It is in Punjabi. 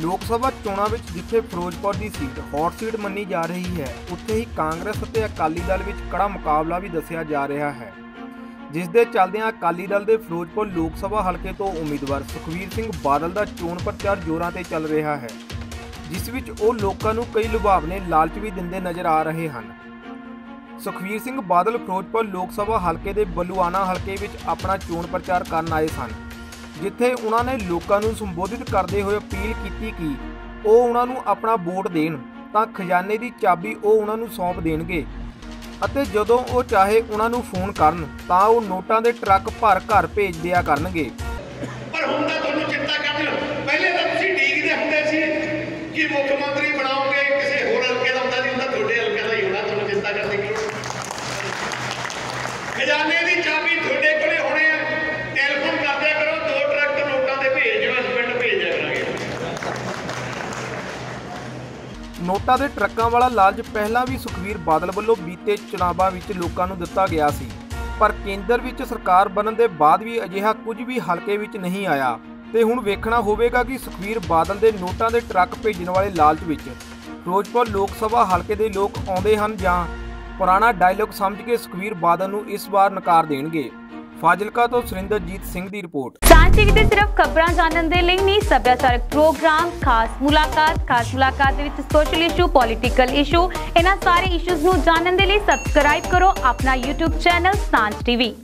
ਲੋਕ ਸਭਾ ਚੋਣਾਂ ਵਿੱਚ ਜਿੱਥੇ ਫਿਰੋਜ਼ਪੁਰ ਦੀ ਸੀਟ ਹੌਟ ਸੀਟ ਮੰਨੀ ਜਾ ਰਹੀ ਹੈ, ਉੱਥੇ ਹੀ ਕਾਂਗਰਸ ਅਤੇ ਅਕਾਲੀ ਦਲ ਵਿੱਚ ਕੜਾ ਮੁਕਾਬਲਾ ਵੀ ਦੱਸਿਆ ਜਾ ਰਿਹਾ ਹੈ। ਜਿਸ ਦੇ ਚੱਲਦਿਆਂ ਅਕਾਲੀ ਦਲ ਦੇ ਫਿਰੋਜ਼ਪੁਰ ਲੋਕ ਸਭਾ ਹਲਕੇ ਤੋਂ ਉਮੀਦਵਾਰ ਸੁਖਵੀਰ ਸਿੰਘ ਬਾਦਲ ਦਾ ਚੋਣ ਪ੍ਰਚਾਰ ਜ਼ੋਰਾਂ ਤੇ ਚੱਲ ਰਿਹਾ ਹੈ, ਜਿਸ ਵਿੱਚ ਉਹ ਲੋਕਾਂ ਨੂੰ ਕਈ ਲੁਭਾਵਨੇ ਲਾਲਚ ਵੀ ਦਿੰਦੇ ਨਜ਼ਰ ਆ ਰਹੇ ਹਨ। ਸੁਖਵੀਰ ਸਿੰਘ ਬਾਦਲ ਫਿਰੋਜ਼ਪੁਰ ਲੋਕ ਸਭਾ ਹਲਕੇ ਦੇ ਬਲੂਆਣਾ ਹਲਕੇ ਵਿੱਚ ਆਪਣਾ ਚੋਣ ਪ੍ਰਚਾਰ ਕਰਨ ਆਏ ਸਨ। ਜਿੱਥੇ ਉਹਨਾਂ ਨੇ ਲੋਕਾਂ ਨੂੰ ਸੰਬੋਧਿਤ ਕਰਦੇ ਹੋਏ ਅਪੀਲ ਕੀਤੀ ਕਿ ਉਹ ਉਹਨਾਂ ਨੂੰ ਆਪਣਾ ਵੋਟ ਦੇਣ, ਤਾਂ ਖਜ਼ਾਨੇ ਦੀ ਚਾਬੀ ਉਹ ਉਹਨਾਂ ਨੂੰ ਸੌਂਪ ਦੇਣਗੇ। ਅਤੇ ਜਦੋਂ ਉਹ ਚਾਹੇ ਉਹਨਾਂ ਨੂੰ ਫੋਨ ਕਰਨ, ਤਾਂ ਉਹ ਨੋਟਾਂ ਦੇ ਟਰੱਕ ਭਰ ਘਰ ਭੇਜ ਦਿਆ ਕਰਨਗੇ। ਪਰ ਹੁਣ ਤਾਂ ਤੁਹਾਨੂੰ ਚਿੰਤਾ ਕਰਨ ਪਹਿਲੇ ਤਾਂ ਤੁਸੀਂ ਡੀਕਦੇ ਹੁੰਦੇ ਸੀ ਕਿ ਮੁੱਖ ਮੰਤਰੀ ਬਣਾਓਗੇ, ਕਿਸੇ ਹੋਰ ਹਲਕੇ ਦਾ ਹੁੰਦਾ ਨਹੀਂ ਹੁੰਦਾ ਤੁਹਾਡੇ ਹਲਕੇ ਦਾ ਹੀ ਹੋਣਾ, ਤੁਹਾਨੂੰ ਚਿੰਤਾ ਕਰਨ ਦੀ ਖਜ਼ਾਨੇ ਨੋਟਾਂ ਦੇ ਟਰੱਕਾਂ ਵਾਲਾ ਲਾਲਚ ਪਹਿਲਾਂ ਵੀ ਸੁਖਵੀਰ ਬਾਦਲ ਵੱਲੋਂ ਬੀਤੇ ਚੁਣਾਵਾਂ ਵਿੱਚ ਲੋਕਾਂ ਨੂੰ ਦਿੱਤਾ ਗਿਆ ਸੀ। ਪਰ ਕੇਂਦਰ ਵਿੱਚ ਸਰਕਾਰ ਬਣਨ ਦੇ ਬਾਅਦ ਵੀ ਅਜਿਹਾ ਕੁਝ ਵੀ ਹਲਕੇ ਵਿੱਚ ਨਹੀਂ ਆਇਆ। ਤੇ ਹੁਣ ਵੇਖਣਾ ਹੋਵੇਗਾ ਕਿ ਸੁਖਵੀਰ ਬਾਦਲ ਦੇ ਨੋਟਾਂ ਦੇ ਟਰੱਕ ਭੇਜਣ ਵਾਲੇ ਲਾਲਚ ਵਿੱਚ ਫਿਰੋਜ਼ਪੁਰ ਲੋਕ ਸਭਾ ਹਲਕੇ ਦੇ ਲੋਕ ਆਉਂਦੇ ਹਨ ਜਾਂ ਪੁਰਾਣਾ ਡਾਇਲੌਗ ਸਮਝ ਕੇ ਸੁਖਵੀਰ ਬਾਦਲ ਨੂੰ ਇਸ ਵਾਰ ਨਕਾਰ ਦੇਣਗੇ। ਫਾਜ਼ਿਲਕਾ ਤੋਂ ਸੁਰਿੰਦਰਜੀਤ ਸਿੰਘ ਦੀ ਰਿਪੋਰਟ। ਸਾਂਝ ਟੀਵੀ ਤੇ ਸਿਰਫ ਖਬਰਾਂ ਜਾਣਨ ਦੇ ਲਈ ਨਹੀਂ, ਸੱਭਿਆਚਾਰਕ ਪ੍ਰੋਗਰਾਮ, ਖਾਸ ਮੁਲਾਕਾਤ ਖਾਸ ਮੁਲਾਕਾਤ ਦੇ ਵਿੱਚ ਸੋਸ਼ਲ ਇਸ਼ੂ ਪੋਲਿਟੀਕਲ ਇਸ਼ੂ ਇਹਨਾਂ ਸਾਰੇ ਇਸ਼ੂਜ਼ ਨੂੰ ਜਾਣਨ ਦੇ ਲਈ ਸਬਸਕ੍ਰਾਈਬ ਕਰੋ ਆਪਣਾ YouTube ਚੈਨਲ ਸਾਂਝ ਟੀਵੀ